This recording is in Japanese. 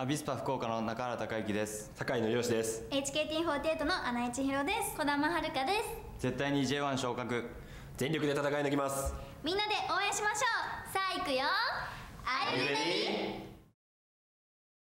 アビスパ福岡の中原孝之です。高井のよしです。HKT48 の穴井千尋です。児玉遥です。絶対に J1 昇格。全力で戦い抜きます。みんなで応援しましょう。さあ行くよ。Are?